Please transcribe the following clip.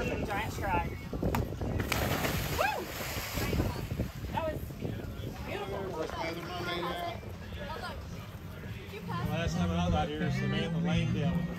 Perfect, giant stride. Woo! That was beautiful. Oh, last time I was out here, Samantha Langdale was